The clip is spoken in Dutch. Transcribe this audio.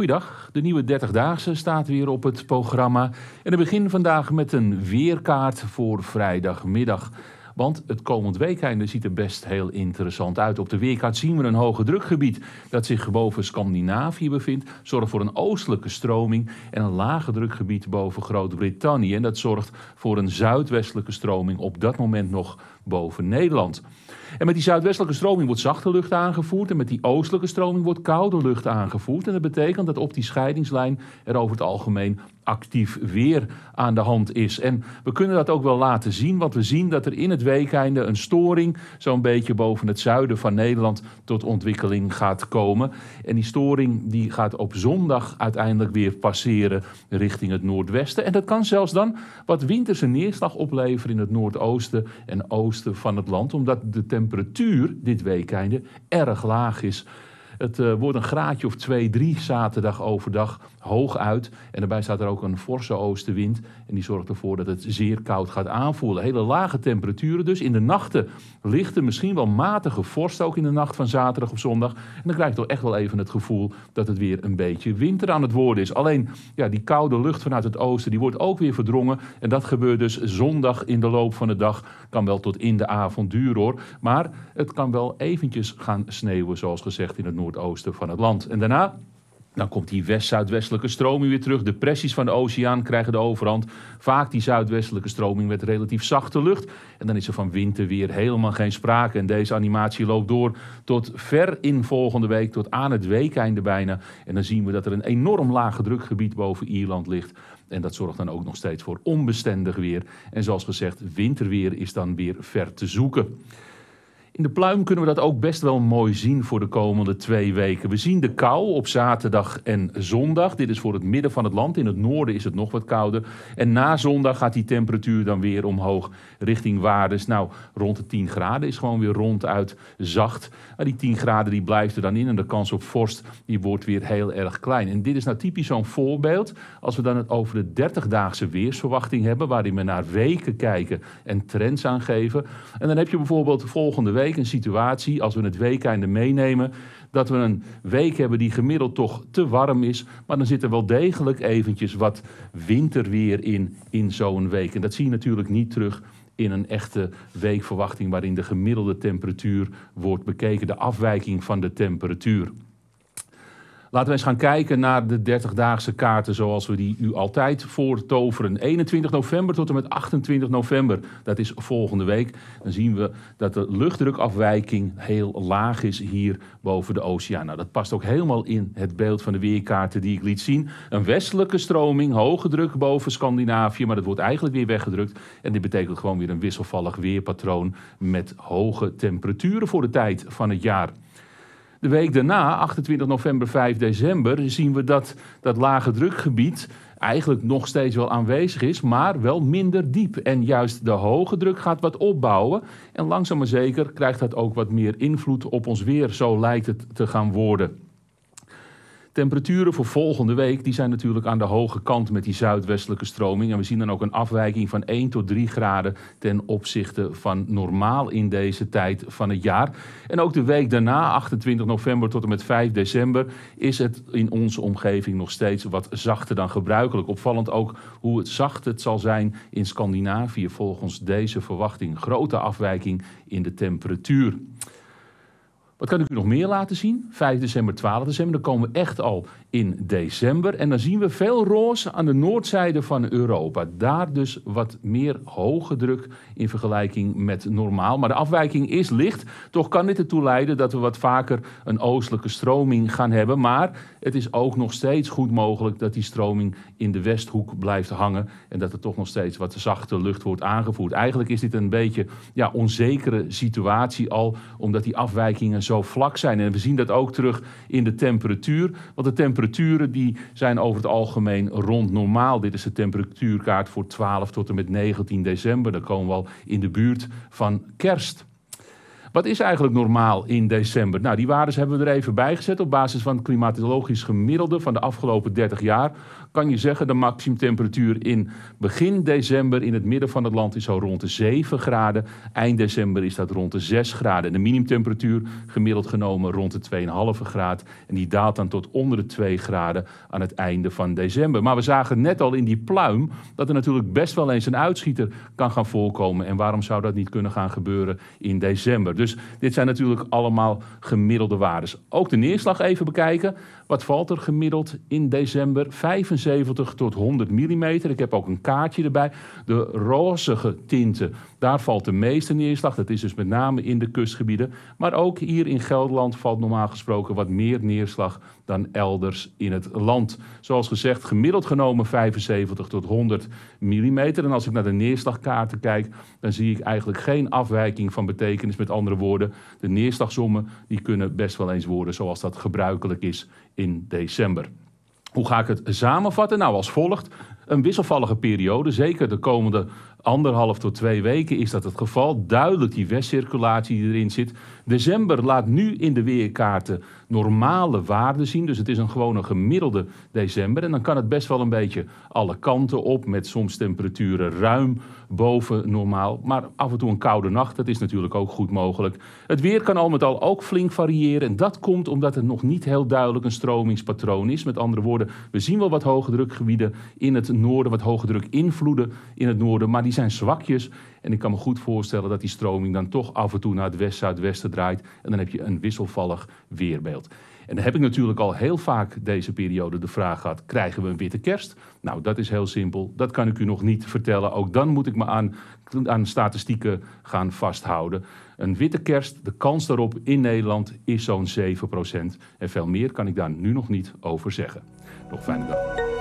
Goeiedag, de nieuwe 30-daagse staat weer op het programma. En we beginnen vandaag met een weerkaart voor vrijdagmiddag. Want het komend weekende ziet er best heel interessant uit. Op de weerkaart zien we een hoge drukgebied dat zich boven Scandinavië bevindt. Zorgt voor een oostelijke stroming en een lage drukgebied boven Groot-Brittannië. En dat zorgt voor een zuidwestelijke stroming op dat moment nog boven Nederland. En met die zuidwestelijke stroming wordt zachte lucht aangevoerd. En met die oostelijke stroming wordt koude lucht aangevoerd. En dat betekent dat op die scheidingslijn er over het algemeen actief weer aan de hand is. En we kunnen dat ook wel laten zien, want we zien dat er in het weekeinde een storing zo'n beetje boven het zuiden van Nederland tot ontwikkeling gaat komen. En die storing die gaat op zondag uiteindelijk weer passeren richting het noordwesten. En dat kan zelfs dan wat winterse neerslag opleveren in het noordoosten en oosten van het land, omdat de temperatuur dit weekeinde erg laag is. Het uh, wordt een graadje of 2, 3 zaterdag overdag hoog uit. En daarbij staat er ook een forse oostenwind. En die zorgt ervoor dat het zeer koud gaat aanvoelen. Hele lage temperaturen dus. In de nachten ligt er misschien wel matige vorst ook in de nacht van zaterdag of zondag. En dan krijg je toch echt wel even het gevoel dat het weer een beetje winter aan het worden is. Alleen ja, die koude lucht vanuit het oosten die wordt ook weer verdrongen. En dat gebeurt dus zondag in de loop van de dag. Kan wel tot in de avond duren hoor. Maar het kan wel eventjes gaan sneeuwen zoals gezegd in het noordoosten van het land. En daarna dan komt die west-zuidwestelijke stroming weer terug. De pressies van de oceaan krijgen de overhand. Vaak die zuidwestelijke stroming met relatief zachte lucht. En dan is er van winter weer helemaal geen sprake. En deze animatie loopt door tot ver in volgende week, tot aan het weekeinde bijna. En dan zien we dat er een enorm lage drukgebied boven Ierland ligt. En dat zorgt dan ook nog steeds voor onbestendig weer. En zoals gezegd, winterweer is dan weer ver te zoeken. In de pluim kunnen we dat ook best wel mooi zien voor de komende twee weken. We zien de kou op zaterdag en zondag. Dit is voor het midden van het land. In het noorden is het nog wat kouder. En na zondag gaat die temperatuur dan weer omhoog richting waardes. Nou, rond de 10 graden is gewoon weer ronduit zacht. Maar die 10 graden die blijft er dan in. En de kans op vorst die wordt weer heel erg klein. En dit is nou typisch zo'n voorbeeld. Als we dan het over de 30-daagse weersverwachting hebben. Waarin we naar weken kijken en trends aangeven. En dan heb je bijvoorbeeld volgende week een situatie, als we het weekeinde meenemen, dat we een week hebben die gemiddeld toch te warm is. Maar dan zit er wel degelijk eventjes wat winterweer in, in zo'n week. En dat zie je natuurlijk niet terug in een echte weekverwachting waarin de gemiddelde temperatuur wordt bekeken, de afwijking van de temperatuur. Laten we eens gaan kijken naar de 30-daagse kaarten zoals we die u altijd voortoveren. 21 november tot en met 28 november, dat is volgende week. Dan zien we dat de luchtdrukafwijking heel laag is hier boven de oceaan. Nou, dat past ook helemaal in het beeld van de weerkaarten die ik liet zien. Een westelijke stroming, hoge druk boven Scandinavië, maar dat wordt eigenlijk weer weggedrukt. En dit betekent gewoon weer een wisselvallig weerpatroon met hoge temperaturen voor de tijd van het jaar. De week daarna, 28 november, 5 december, zien we dat dat lage drukgebied eigenlijk nog steeds wel aanwezig is, maar wel minder diep. En juist de hoge druk gaat wat opbouwen. En langzaam maar zeker krijgt dat ook wat meer invloed op ons weer. Zo lijkt het te gaan worden. Temperaturen voor volgende week die zijn natuurlijk aan de hoge kant met die zuidwestelijke stroming. En we zien dan ook een afwijking van 1 tot 3 graden ten opzichte van normaal in deze tijd van het jaar. En ook de week daarna, 28 november tot en met 5 december, is het in onze omgeving nog steeds wat zachter dan gebruikelijk. Opvallend ook hoe het zacht het zal zijn in Scandinavië volgens deze verwachting. Grote afwijking in de temperatuur. Wat kan ik u nog meer laten zien? 5 december, 12 december. Dan komen we echt al in december. En dan zien we veel roze aan de noordzijde van Europa. Daar dus wat meer hoge druk in vergelijking met normaal. Maar de afwijking is licht. Toch kan dit ertoe leiden dat we wat vaker een oostelijke stroming gaan hebben. Maar het is ook nog steeds goed mogelijk dat die stroming in de westhoek blijft hangen. En dat er toch nog steeds wat zachte lucht wordt aangevoerd. Eigenlijk is dit een beetje ja, onzekere situatie al. Omdat die afwijkingen zo vlak zijn. En we zien dat ook terug in de temperatuur. Want de temperaturen die zijn over het algemeen rond normaal. Dit is de temperatuurkaart voor 12 tot en met 19 december. Dan komen we al in de buurt van kerst. Wat is eigenlijk normaal in december? Nou, die waarden hebben we er even bij gezet op basis van het klimatologisch gemiddelde van de afgelopen 30 jaar. Kan je zeggen de maximumtemperatuur in begin december in het midden van het land is zo rond de 7 graden. Eind december is dat rond de 6 graden. En de minimumtemperatuur gemiddeld genomen rond de 2,5 graden. En die daalt dan tot onder de 2 graden aan het einde van december. Maar we zagen net al in die pluim dat er natuurlijk best wel eens een uitschieter kan gaan voorkomen. En waarom zou dat niet kunnen gaan gebeuren in december? Dus dit zijn natuurlijk allemaal gemiddelde waarden. Ook de neerslag even bekijken. Wat valt er gemiddeld in december? 75 tot 100 mm. Ik heb ook een kaartje erbij. De rozige tinten, daar valt de meeste neerslag. Dat is dus met name in de kustgebieden. Maar ook hier in Gelderland valt normaal gesproken wat meer neerslag dan elders in het land. Zoals gezegd, gemiddeld genomen 75 tot 100 mm. En als ik naar de neerslagkaarten kijk, dan zie ik eigenlijk geen afwijking van betekenis. Met andere woorden, de neerslagsommen die kunnen best wel eens worden zoals dat gebruikelijk is in december. Hoe ga ik het samenvatten? Nou, als volgt. Een wisselvallige periode, zeker de komende anderhalf tot twee weken is dat het geval. Duidelijk die westcirculatie die erin zit. December laat nu in de weerkaarten normale waarden zien. Dus het is een gewoon een gemiddelde december. En dan kan het best wel een beetje alle kanten op. Met soms temperaturen ruim boven normaal. Maar af en toe een koude nacht, dat is natuurlijk ook goed mogelijk. Het weer kan al met al ook flink variëren. En dat komt omdat het nog niet heel duidelijk een stromingspatroon is. Met andere woorden, we zien wel wat hoge drukgebieden in het noorden. Wat hoge druk invloeden in het noorden. Maar die zijn zwakjes. En ik kan me goed voorstellen dat die stroming dan toch af en toe naar het west-zuidwesten draait. En dan heb je een wisselvallig weerbeeld. En dan heb ik natuurlijk al heel vaak deze periode de vraag gehad: krijgen we een witte kerst? Nou, dat is heel simpel. Dat kan ik u nog niet vertellen. Ook dan moet ik me aan, aan statistieken gaan vasthouden. Een witte kerst, de kans daarop in Nederland is zo'n 7%. En veel meer kan ik daar nu nog niet over zeggen. Nog fijne dag.